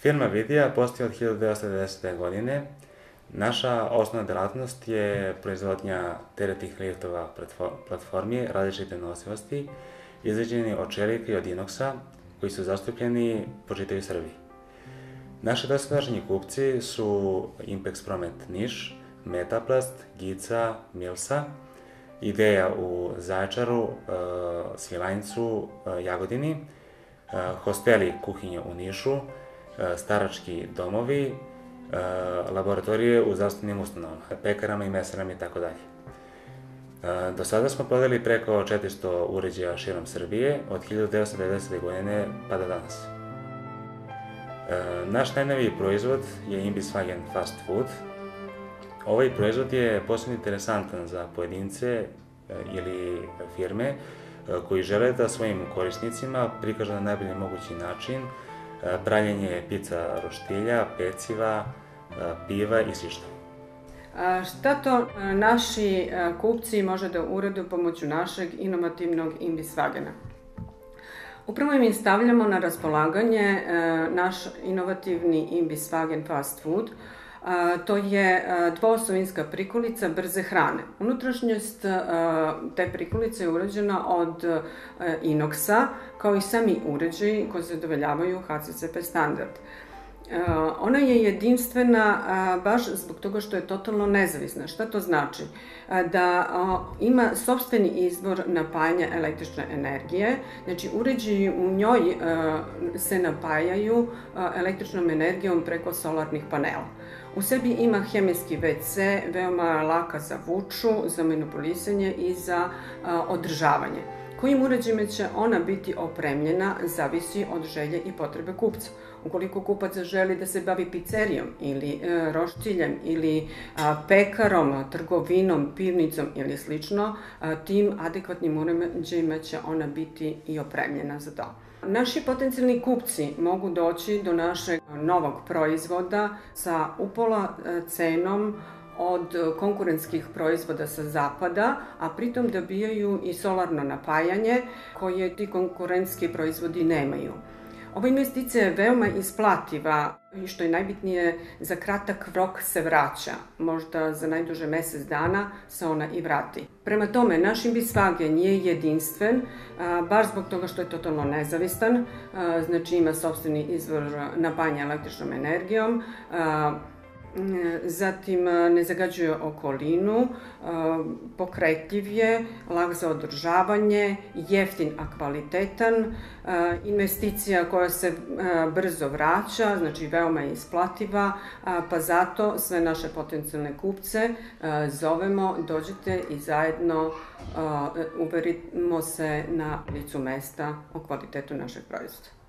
Firma Vidija postoji od 1990. godine. Naša osnovna delatnost je proizvodnja teretih liftova platformi različite nosivosti, izveđeni od čelika i od inoksa, koji su zastupljeni po čitavoj Srbiji. Naši dosadašnji kupci su Impex Promet Niš, Metaplast, Gica, Milsa, Ideja u Zaječaru, Svilajncu, Jagodini, hosteli kuhinje u Nišu, starački domovi, laboratorije u zdravstvenim ustanovama, pekarama i mesarama i tako dalje. Do sada smo prodali preko 400 uređaja širom Srbije od 1990. godine pa do danas. Naš najnoviji proizvod je Imbiswagen Fast Food. Ovaj proizvod je posebno interesantan za pojedince ili firme koji žele da svojim korisnicima prikažu na najbolji mogući način pravljenje pizza roštilja, peciva, piva i slično. Šta to naši kupci može da urade pomoću našeg inovativnog Imbisvagena? Upravo im stavljamo na raspolaganje naš inovativni Imbiswagen Fast Food, to je dvoosovinska prikolica brze hrane. Unutrašnjost te prikolice je urađena od inoksa, kao i sami uređaji koji zadovoljavaju HCCP standard. Ona je jedinstvena baš zbog toga što je totalno nezavisna. Šta to znači? Da ima sobstveni izbor napajanja električne energije, znači uređaji u njoj se napajaju električnom energijom preko solarnih panela. U sebi ima hemijski WC, veoma laka za vuču, za manipulisanje i za održavanje. Kojim uređajima će ona biti opremljena zavisi od želje i potrebe kupca. Ukoliko kupac želi da se bavi pizzerijom ili e, roštiljem ili a, pekarom, trgovinom, pivnicom ili slično, a, tim adekvatnim uređajima će ona biti i opremljena za to. Naši potencijalni kupci mogu doći do našeg novog proizvoda sa upola e, cenom od konkurentskih proizvoda sa zapada, a pritom dobijaju i solarno napajanje koje ti konkurentski proizvodi nemaju. Ova investicija je veoma isplativa i što je najbitnije, za kratak rok se vraća. Možda za najduže mesec dana se ona i vrati. Prema tome, naš Imbisvagen je jedinstven, baš zbog toga što je totalno nezavistan, znači ima sobstveni izvor napajanja električnom energijom, zatim ne zagađuje okolinu, pokretljiv je, lag za održavanje, jeftin a kvalitetan, investicija koja se brzo vraća, znači veoma je isplativa, pa zato sve naše potencijalne kupce zovemo, dođite i zajedno uverimo se na licu mesta o kvalitetu našeg proizvoda.